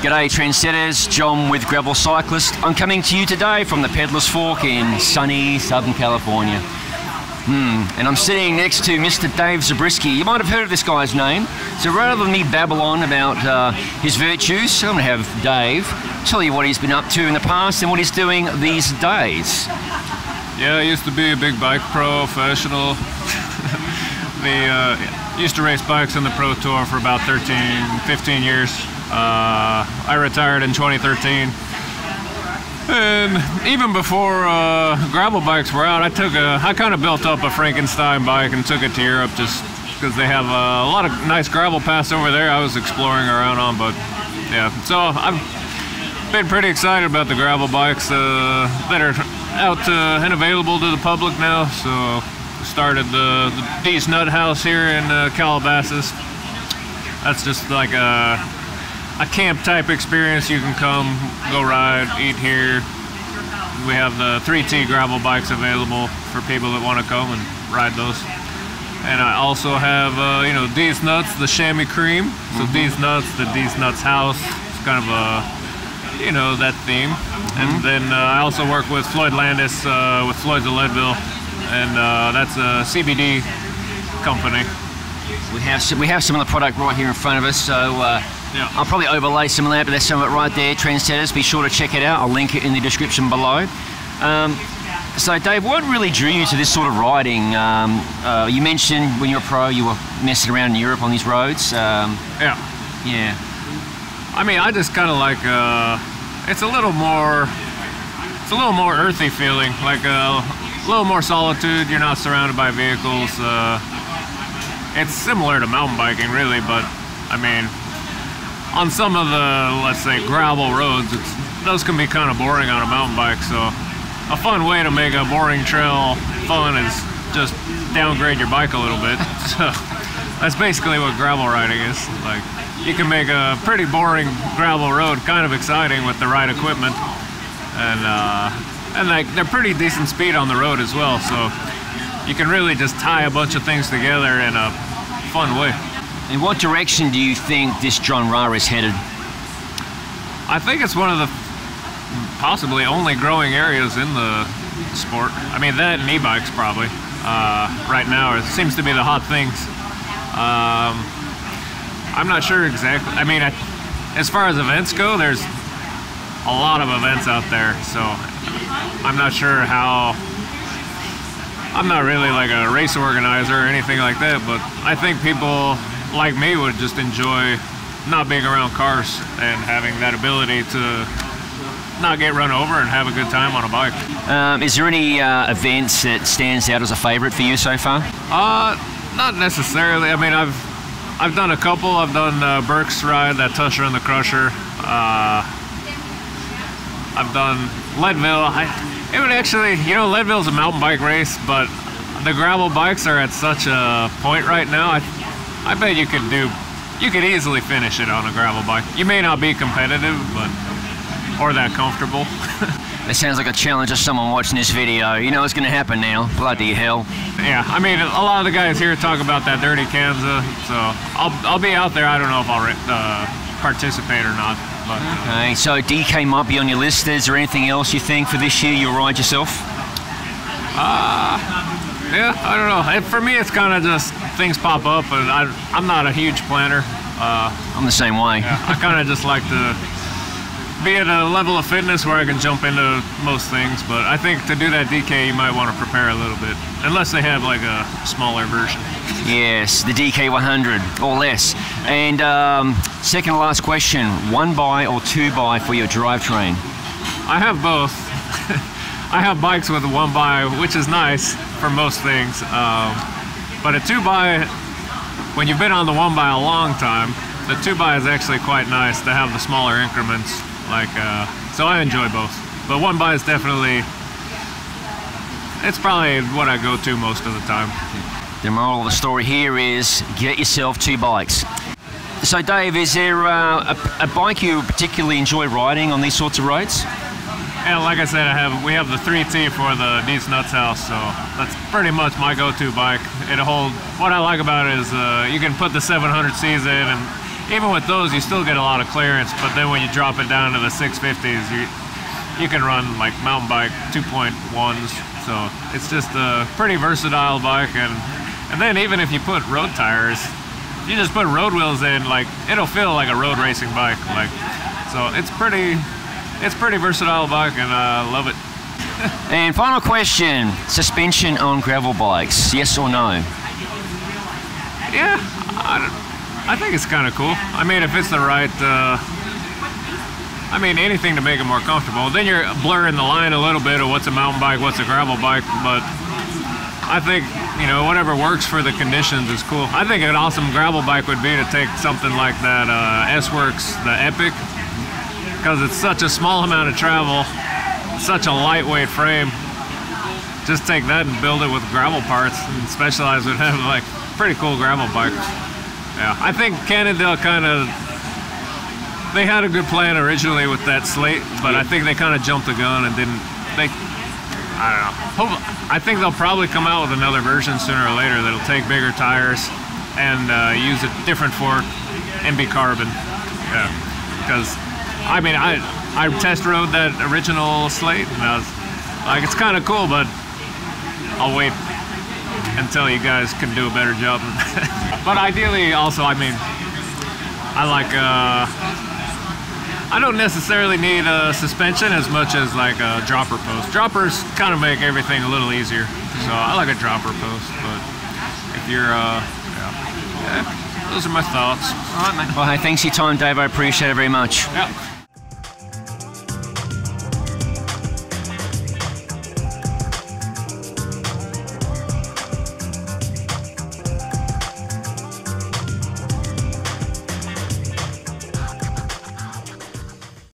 G'day trendsetters, JOM with Gravel Cyclist. I'm coming to you today from the Pedalers Fork in sunny Southern California. Hmm, and I'm sitting next to Mr. Dave Zabriskie. You might have heard of this guy's name. So rather than me babble on about uh, his virtues, I'm going to have Dave tell you what he's been up to in the past and what he's doing these days. Yeah, I used to be a big bike professional. the uh, used to race bikes in the Pro Tour for about 13, 15 years. Uh, I retired in 2013. And even before uh, gravel bikes were out, I took a, I kind of built up a Frankenstein bike and took it to Europe just because they have a lot of nice gravel paths over there. I was exploring around on, but yeah. So I've been pretty excited about the gravel bikes uh, that are out uh, and available to the public now. So started the, the DZ Nuthouse here in uh, Calabasas. That's just like a a camp type experience. You can come, go ride, eat here. We have the 3T gravel bikes available for people that want to come and ride those. And I also have, uh, you know, DZ Nuts, the chamois cream. So mm-hmm. DZ Nuts, the DZ Nuts house. It's kind of a, you know, that theme. Mm-hmm. And then uh, I also work with Floyd Landis uh, with Floyd's of Leadville, and uh, that's a CBD company. We have some, we have some of the product right here in front of us. So uh, yeah. I'll probably overlay some of that, but there's some of it right there, Trendsetters. Be sure to check it out. I'll link it in the description below. Um, so, Dave, what really drew you to this sort of riding? Um, uh, you mentioned when you were a pro, you were messing around in Europe on these roads. Um, yeah. Yeah. I mean, I just kind of like. Uh, it's a little more. It's a little more earthy feeling, like a little more solitude. You're not surrounded by vehicles. Uh, it's similar to mountain biking, really, but I mean, on some of the, let's say, gravel roads, those can be kind of boring on a mountain bike. So a fun way to make a boring trail fun is just downgrade your bike a little bit. So that's basically what gravel riding is. Like you can make a pretty boring gravel road kind of exciting with the right equipment, and uh, and like they're pretty decent speed on the road as well. So you can really just tie a bunch of things together in a fun way. In what direction do you think this John genre is headed? I think it's one of the possibly only growing areas in the sport. I mean, that and e-bikes probably. Uh, right now, it seems to be the hot things. Um, I'm not sure exactly. I mean, I, as far as events go, there's a lot of events out there, so I'm not sure how. I'm not really like a race organizer or anything like that, but I think people like me would just enjoy not being around cars and having that ability to not get run over and have a good time on a bike. Um, is there any uh, events that stands out as a favorite for you so far? Uh, not necessarily. I mean, I've I've done a couple. I've done uh, Burke's ride, that Tushar and the Crusher. Uh, I've done Leadville. I, it would actually, you know, Leadville's a mountain bike race, but the gravel bikes are at such a point right now. I, I bet you could do, you could easily finish it on a gravel bike. You may not be competitive, but, or that comfortable. It sounds like a challenge to someone watching this video. You know what's going to happen now. Bloody hell. Yeah, I mean, a lot of the guys here talk about that dirty Kanza, so I'll, I'll be out there. I don't know if I'll uh, participate or not. But, uh, okay, so DK might be on your list. Is there anything else you think for this year you'll ride yourself? Uh, yeah, I don't know. for me, it's kind of just things pop up, and I, I'm not a huge planner. Uh, I'm the same way. Yeah, I kind of just like to be at a level of fitness where I can jump into most things. But I think to do that DK, you might want to prepare a little bit, unless they have like a smaller version. Yes, the DK 100 or less. And um, second to last question: one by or two by for your drivetrain? I have both. I have bikes with a one by, which is nice for most things. Um, but a two by, when you've been on the one by a long time, the two by is actually quite nice to have the smaller increments. Like, uh, so I enjoy both. But one by is definitely, it's probably what I go to most of the time. The moral of the story here is get yourself two bikes. so, Dave, is there uh, a, a bike you particularly enjoy riding on these sorts of roads? And like I said, I have we have the 3T for the DZ Nuts House, so that's pretty much my go-to bike. It'll hold. What I like about it is uh, you can put the 700Cs in, and even with those, you still get a lot of clearance. But then when you drop it down to the 650s, you you can run like mountain bike 2.1s. So it's just a pretty versatile bike, and and then even if you put road tires, you just put road wheels in, like it'll feel like a road racing bike. Like so, it's pretty it's pretty versatile bike and I uh, love it. and final question, suspension on gravel bikes, yes or no? Yeah, I, think it's kind of cool. I mean, if it's the right, uh, I mean, anything to make it more comfortable. Then you're blurring the line a little bit of what's a mountain bike, what's a gravel bike, but I think, you know, whatever works for the conditions is cool. I think an awesome gravel bike would be to take something like that uh, S-Works, the Epic, because it's such a small amount of travel, such a lightweight frame. Just take that and build it with gravel parts and Specialized would have like pretty cool gravel bikes. Yeah, I think Cannondale kind of they had a good plan originally with that slate, but I think they kind of jumped the gun and didn't. They, I don't know. Hope, I think they'll probably come out with another version sooner or later that'll take bigger tires and uh, use a different fork and be carbon. Yeah, because I mean, I I test rode that original slate, and I was like, it's kind of cool, but I'll wait until you guys can do a better job. but ideally, also, I mean, I like. Uh, I don't necessarily need a suspension as much as like a dropper post. Droppers kind of make everything a little easier, so I like a dropper post. But if you're, uh, yeah, yeah those are my thoughts. All right, mate. Well, hey, thanks for your time, Dave. I appreciate it very much. Yeah.